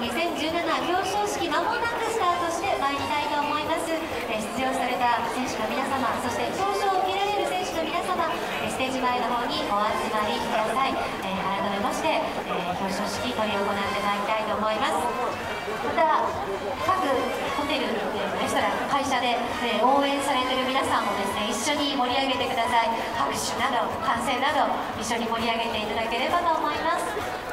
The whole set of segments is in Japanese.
2017表彰式まもなくスタートしてまいりたいと思います、え出場された選手の皆様そして表彰を受けられる選手の皆様ステージ前の方にお集まりください、え改めまして、え表彰式執り行ってまいりたいと思います。また各ホテル、レストラン、会社で、え応援されてる皆さんもですね一緒に盛り上げてください。拍手など歓声など一緒に盛り上げていただければと思います。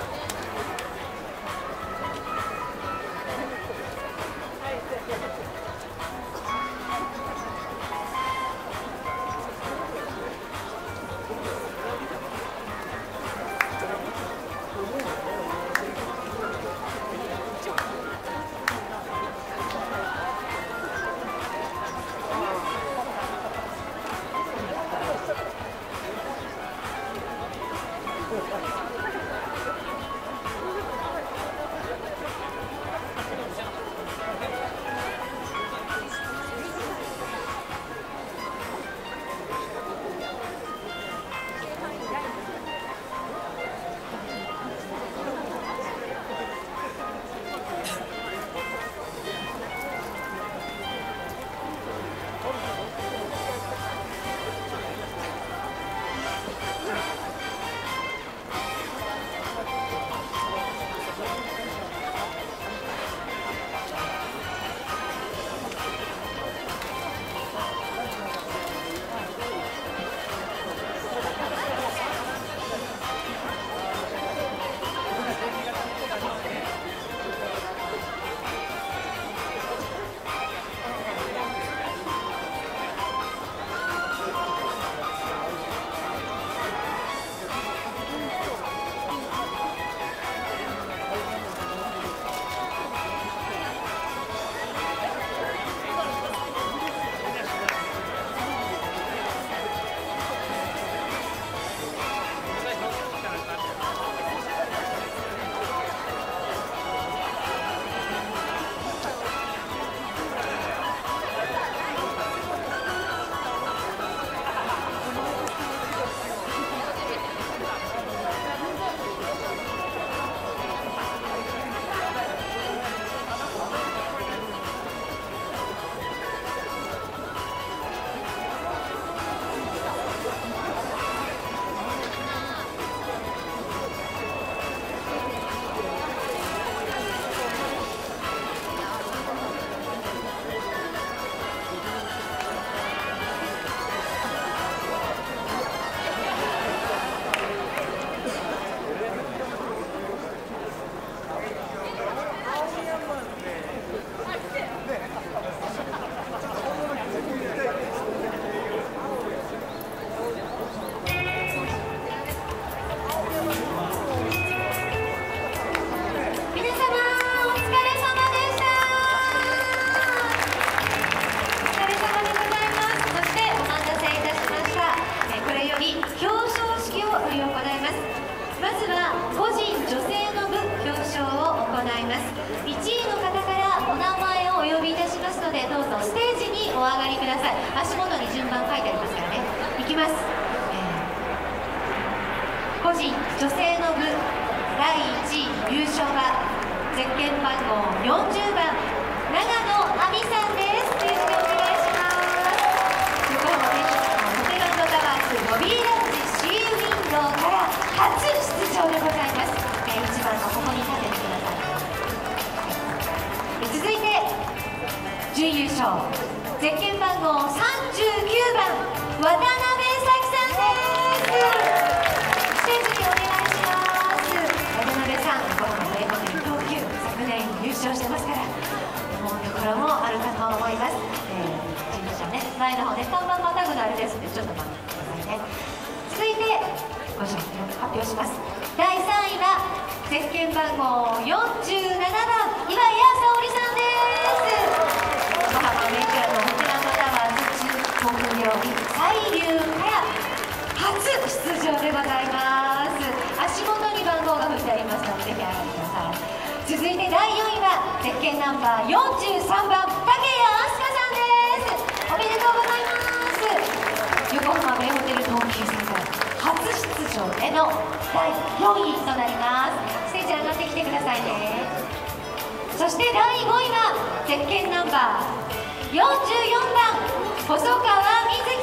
と思います、えー、事務所ね前の方で3番またぐのあれですのでちょっと待ってくださいね。続いてご紹介発表します。第3位は接見番号47番岩井沙織さんです。横浜メイクラのホテランドタワーズ中木曜日海流から初出場でございます。足元に番号が振ってありますのでぜひ上がってく続いて第4位は絶景ナンバー43番竹谷飛鳥さんです。おめでとうございます。横浜ベイホテル東急さん初出場での第4位となります。ステージ上がってきてくださいね。そして第5位は絶景ナンバー44番細川瑞希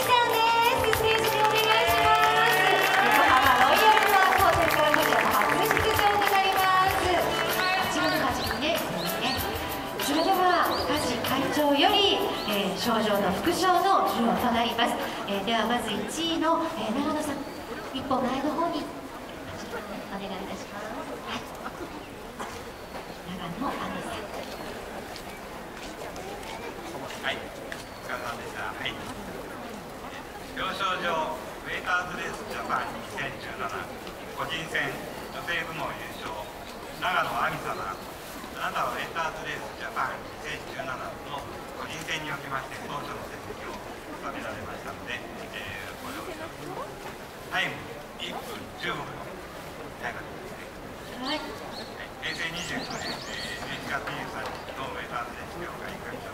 ります、えー、ではまず1位の、えー、長野さん一歩前の方にお願いいたします。カピーさんのンで今日が1回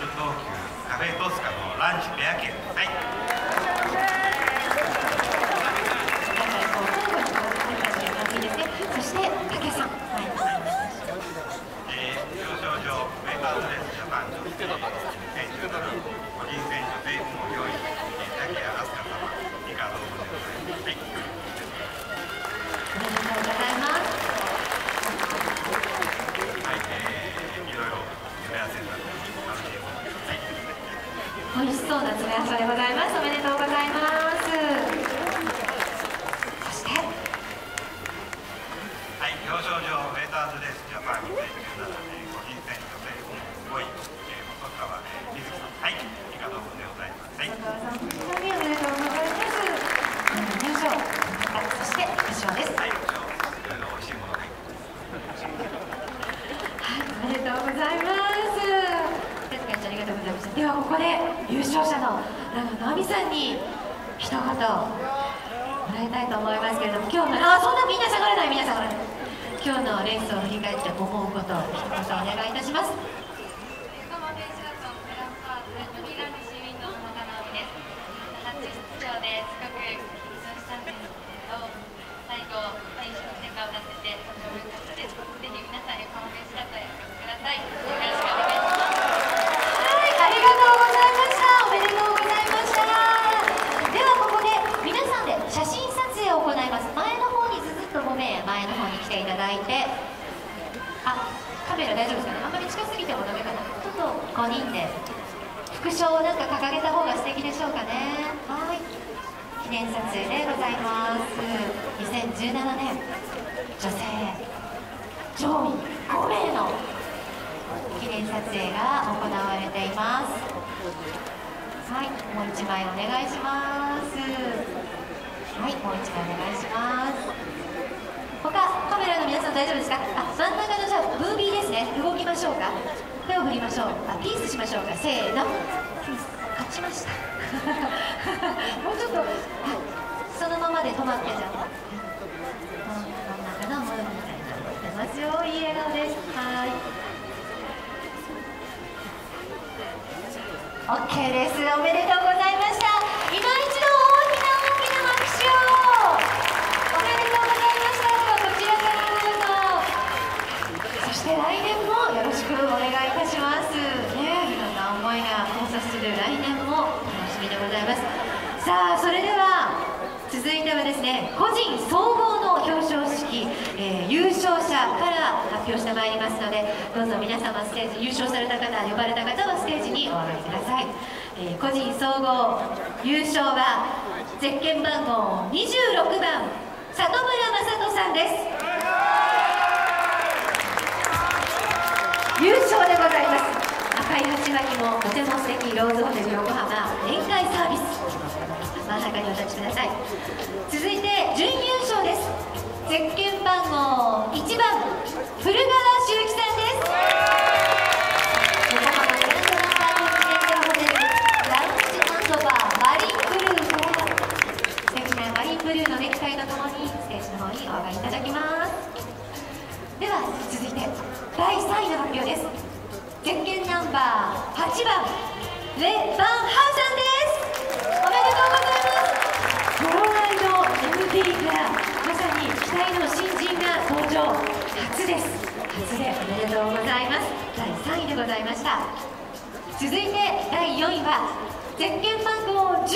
ベうトスカのランチペア券はい。そしてさん、はい。えー、表彰状メンバーズレスジャパンの、えー、か？あ真ん中のじゃあムービーですね。動きましょうか。手を振りましょう。あピースしましょうか。せーの。勝ちました。もうちょっとそのままで止まってじゃあ。真ん中のムービーみたいなってますよ。いい笑顔です。はい。オッケーです。おめでとうございます。さあそれでは続いてはですね個人総合の表彰式、えー優勝者から発表してまいりますのでどうぞ皆様ステージ優勝された方呼ばれた方はステージにお上がりください、えー個人総合優勝はゼッケン番号26番里村雅人さんです。優勝でございます。赤い鉢巻きもとても素敵ローズホテル横浜宴会サービス。真ん中にお立ちください続いて準優勝ですゼッケン番号1番古川修樹さんです横浜グランドランサービスホテルラウンジバーマリンブルーから素敵なマリンブルーのネクタイとともにステージの方にお上がりいただきますでは続いて第3位の発表ですゼッケンナンバー8番レ・バンハウさんですド MD からまさに期待の新人が登場初です。初でおめでとうございます。第3位でございました。続いて第4位はゼッケン番号19番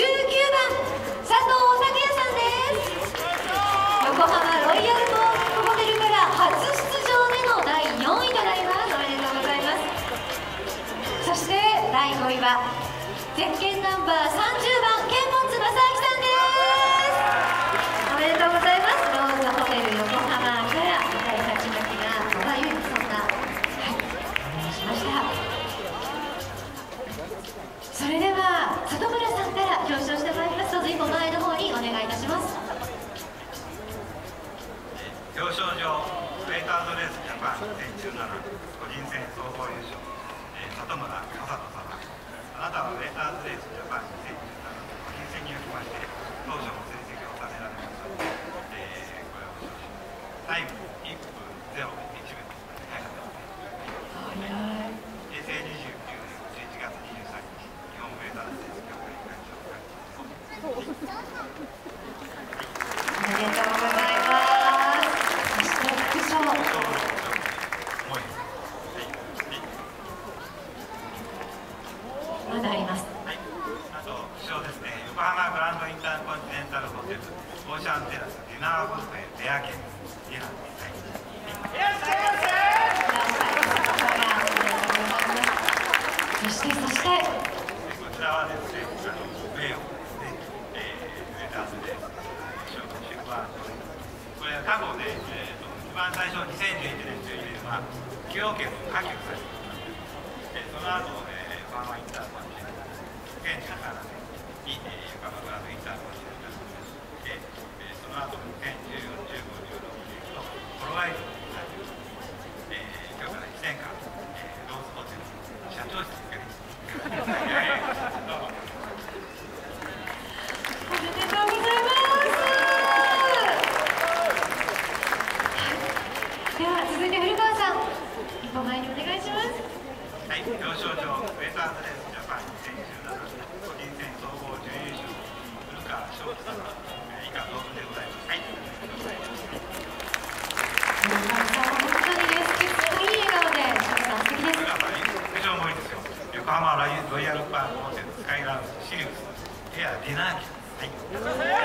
佐藤拓也さんです。横浜ロイヤルモールホテルから初出場での第4位となります。おめでとうございます。そして第5位はゼッケンナンバー30番。17個人戦総合優勝、え、里村笠人様あなたはウェザーズレースジャパン崎陽軒の下級されています。で、その後、えー、横浜インターコンチネンタル、2017年に、えー、横浜グランドインターコンチネンタルホテルで、その後、2014、15、16年と、コロワイドになりました。えー、今日から1年間、ローズホテル社長室に行かれてどうも。おめでとうございますでは続いて古川さん一歩前にお願いしますはい、表彰状、ウェイターズレースジャパン2017個人戦総合準優勝、古川翔一様、えー以下同文でございます。はい、浜ロイヤルパークホテルスカイラウンジシリウスエアディナー券。はい。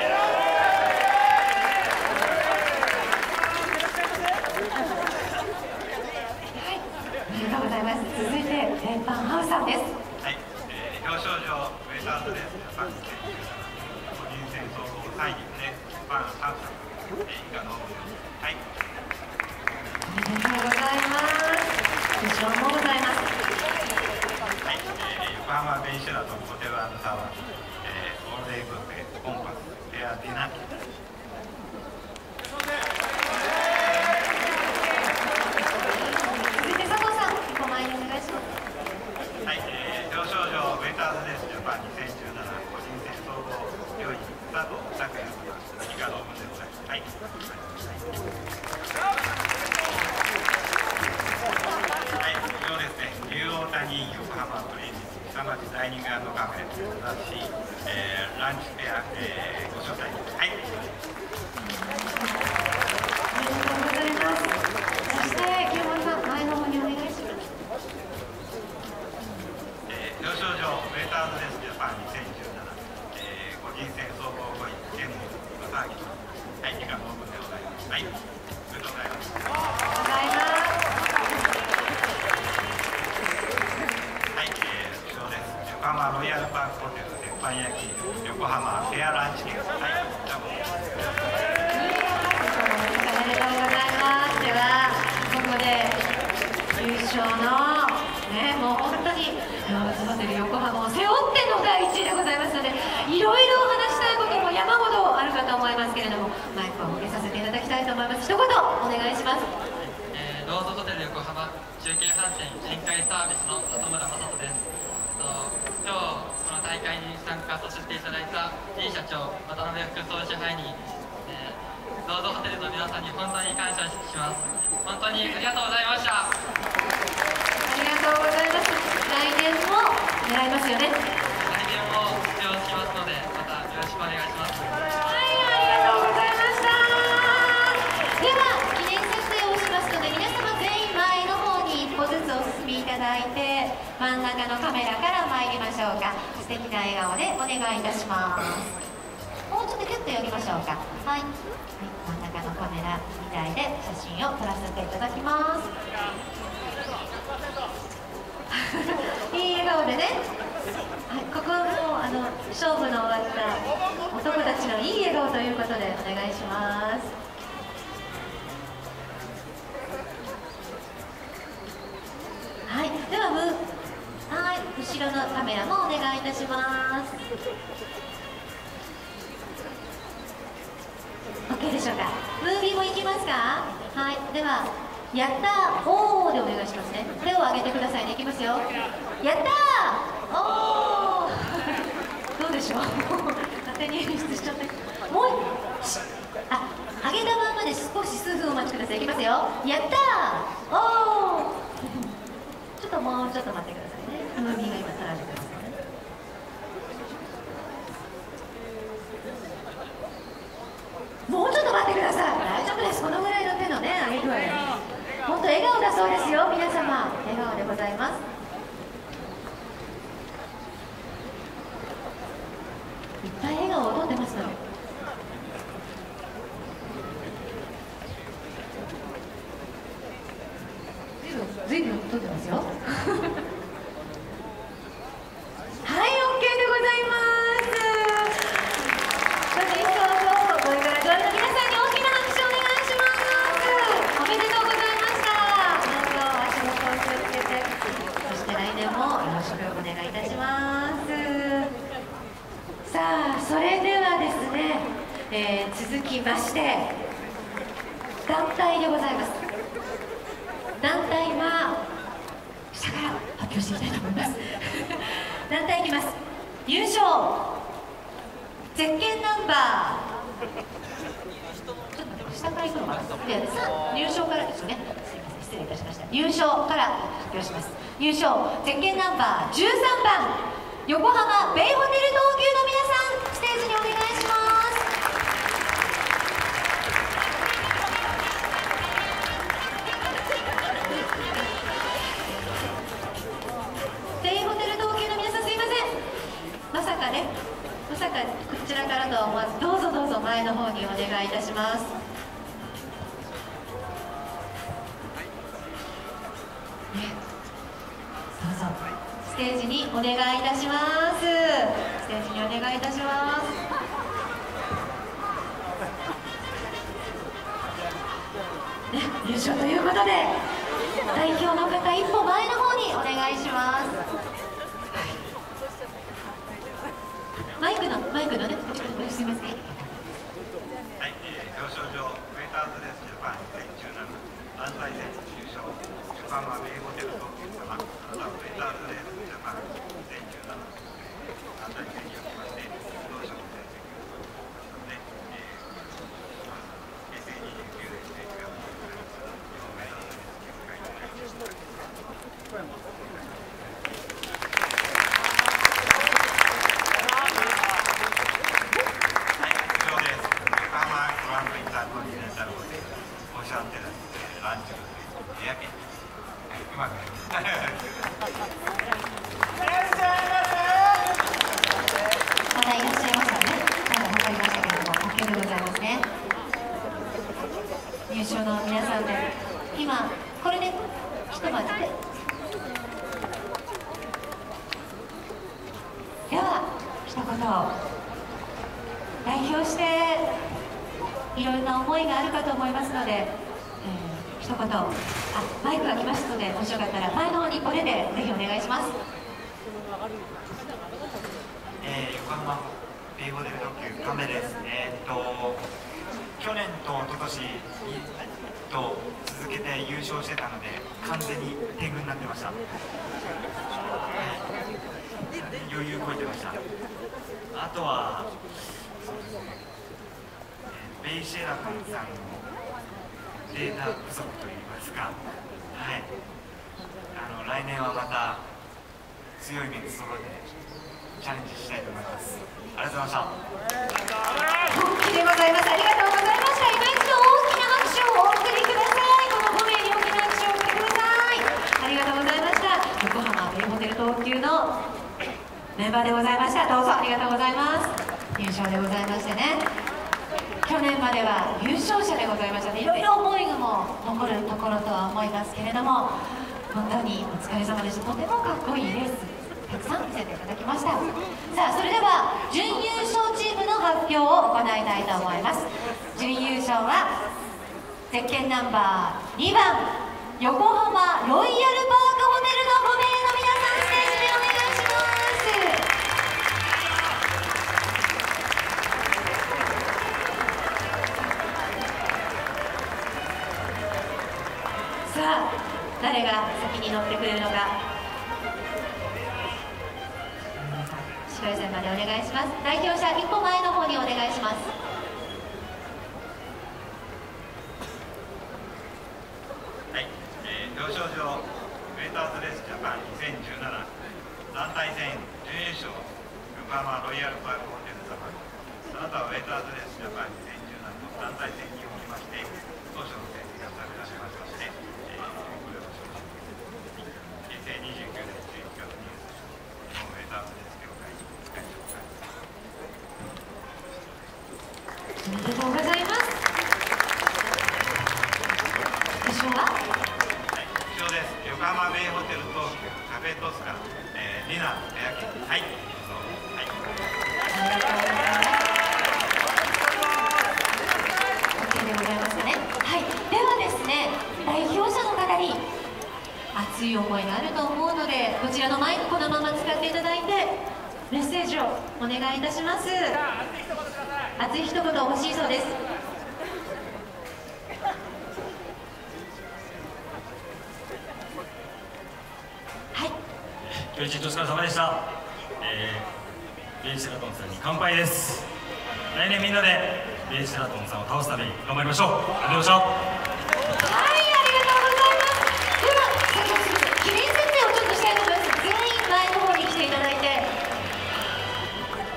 竜王谷横浜プレイス下町ダイニングカフェ、雑誌、えー、ランチフェア、えー、ご招待にはい。ありがとうございます思いますけれどもマイクを向けさせていただきたいと思います。一言お願いします。えーローズホテル横浜中継反戦巡回サービスの里村雅人です。と今日この大会に参加させていただいた T 社長渡辺副総支配人、えーローズホテルの皆さんに本当に感謝します。本当にありがとうございました。ありがとうございます。来年も狙いますよね。来年も出場しますのでまたよろしくお願いします真ん中のカメラから参りましょうか。素敵な笑顔でお願いいたします。もうちょっとキュッと寄りましょうか。はい。はい、真ん中のカメラ2台で写真を撮らせていただきます。いい笑顔でね。はい、ここはもうあの勝負の終わった男たちのいい笑顔ということでお願いします。後ろのカメラもお願いいたします。OK でしょうか？ムービーも行きますか？はい、ではやったーおーでお願いしますね。手を上げてくださいね。いきますよ。やったーおー どうでしょう？勝手に演出しちゃってもうしあ上げたままで少し数分お待ちくださいいきますよやったーおー ちょっともうちょっと待ってくださいもうちょっと待ってください。大丈夫です。このぐらいの手のね上げ具合。本当笑顔だそうですよ。皆様。笑顔でございます。いっぱい笑顔を撮ってますので。ずいぶん撮ってますよ。はい、OK でございます。個人賞とこれから上位の皆さんに大きな拍手をお願いします。おめでとうございました。どうぞ足元を気をつけて、そして来年もよろしくお願いいたします。さあそれではですね、えー続きまして団体でございます団体は下から発表していきたいと思います団体いきます。優勝。ゼッケンナンバーちょっと待って下から行くのかないやさ入賞からですねすいません失礼いたしました優勝から発表します優勝ゼッケンナンバー13番横浜ベイホテル東急の皆と思わずどうぞどうぞ前の方にお願いいたします。どうぞ。ステージにお願いいたします。ステージにお願いいたします。ね、優勝ということで代表の方一歩前の方にお願いします。マイクのマイクのね。しません。はい、えー表彰状、ウェイターズレースジャパン2017団体戦優勝、横浜ベイホテル東急様、またウェイターズレースジャパン2017団体戦におきまして、同賞の成績を収めましたので、えー、平成29年11月4メダルです。結果になりました。代表していろんな思いがあるかと思いますので、えー、一言あマイクが来ましたのでもしよかったら前の方にこれでぜひお願いします、えー、横浜ベイホテル特急亀ですえー、っと去年と一昨年と続けて優勝してたので完全に天狗になってました、はい、余裕こいてましたあとはベイシェラトンさんのデータ不足といいますか、はい、あの来年はまた強いメンツ揃えてチャレンジしたいと思います。ありがとうございました。本気でございます。ありがとうございました。今一度大きな拍手をお送りください。この褒めに大きな拍手を送ってください。ありがとうございました。横浜ベイホテル東急のメンバーでございました。どうぞありがとうございます。優勝でございましてね。去年までは優勝者でございましたいろいろも残るところとは思いますけれども本当にお疲れ様でした。とてもかっこいいレースたくさん見せていただきました。さあそれでは準優勝チームの発表を行いたいと思います。準優勝はゼッケンナンバー2番横浜ロイヤルパー誰が先に乗ってくれるのか白井線までお願いします。代表者一歩前の方にお願いします。はい、えー、表彰状ウェイターズレースジャパン2017団体戦準優勝横浜ロイヤルパークホテル様あなたはウェイターズレースジャパン2017の団体戦におきまして当初の成績がされましましておめでとうございます。決勝は、はい、決勝です。横浜ベイホテル東急カフェトスカ、えー、ディナー部屋はい。はい。ありがとうございます。OK でございますね。はい。ではですね、代表者の方に熱い思いがあると思うので、こちらのマイクこのまま使っていただいてメッセージをお願いいたします。熱い一言欲しいそうです今日一日お疲れ様でした、えー、ベイシラトンさんに乾杯です。来年みんなでベイシラトンさんを倒すために頑張りましょう。ありがとうございましたはいありがとうございます。では記念設定をちょっとしたいと思います全員前の方に来ていただいて。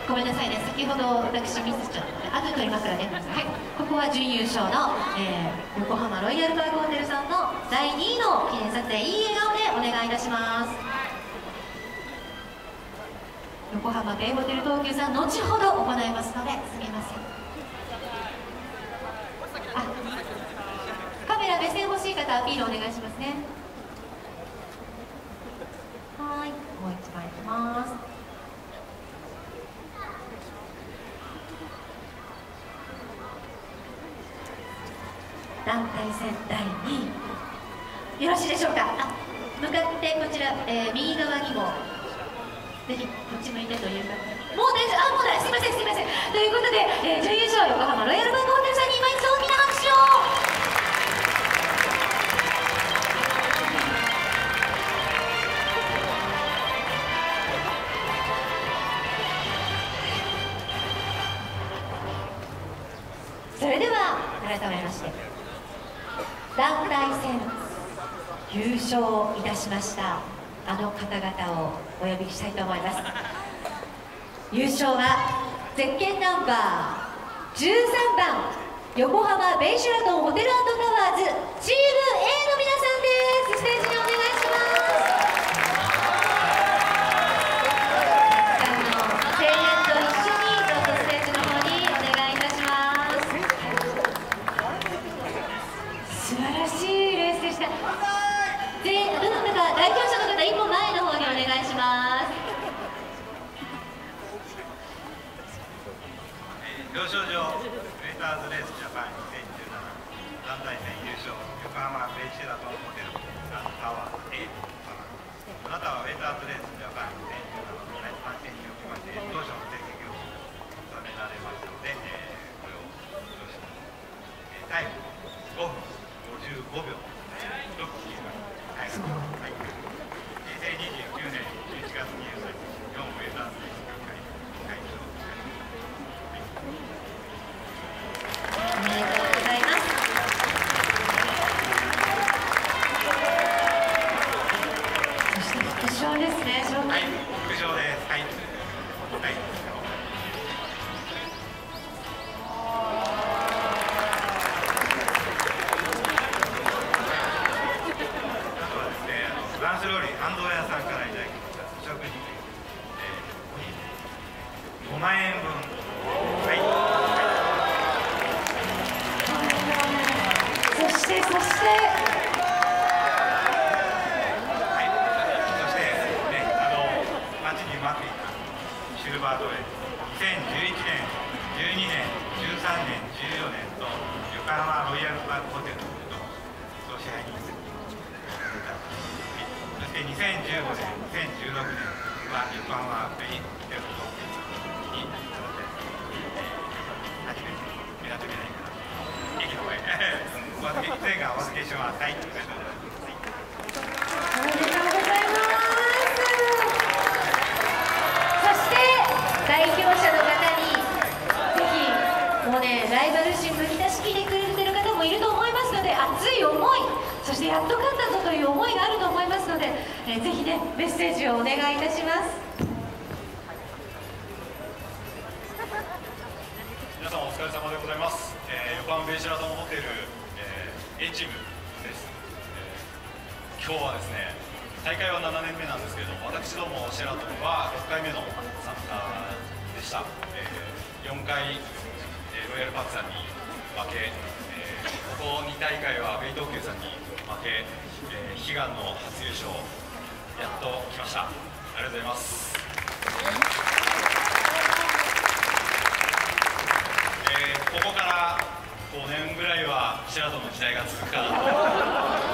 ごめんなさいね。先ほど私ミスしちゃった後で取りますからね、はい、ここは準優勝の、えー、横浜ロイヤルパークホテルさんの第2位の記念撮影いい笑顔でお願いいたします。横浜ベイホテル東急さん後ほど行いますのですみません。あカメラ目線欲しい方アピールお願いしますね。はいもう一枚いきます。団体戦第2位。よろしいでしょうか？向かってこちら、えー、右側にもぜひこっち向いてというか。もう大丈夫。あもう大丈夫。すいませんすいません。ということで、えー、準優勝横浜ロイヤルバンクホテルさんに今一度大きな拍手をそれでは改めまして団体戦優勝いたしました。あの方々をお呼びしたいと思います。優勝はゼッケンナンバー13番横浜ベイシュラトンホテルタワーズチーム表彰状ウェイターズレースジャパン2017団体戦優勝横浜ベイシェラトンホテルサンタワー8様あなたはウェイターズレースジャパン2017の第3戦におきまして当初の成績を収められますので、えー、これを表彰しますタイム5分55秒6分切ります、はい料理安藤屋さんからいただきました食事、えー、5万円分はい、そして、そしてそしてシルバードウェイ2011年12年13年14年と横浜ロイヤルパークホテル2015年、2016年は日本はベイテルトになので、初めて目立てないから、駅の上、お預け、がお預けしてもらいたい。代表者の方に、ぜひ、もうね、ライバル心むき出しそしてやっと勝ったぞという思いがあると思いますので、えー、ぜひねメッセージをお願いいたします。皆さんお疲れ様でございます、えー、横浜ベイシラドームホテル、えー、A チームです、えー、今日はですね大会は7年目なんですけれども私どもシェラトンは6回目の参加でした、えー、4回、えー、ロイヤルパークさんに負け、えー、ここ2大会はベイ東急さんに負け、えー、悲願の初優勝やっと来ました。ありがとうございます、えー、ここから5年ぐらいはシェの時代が続くかなと。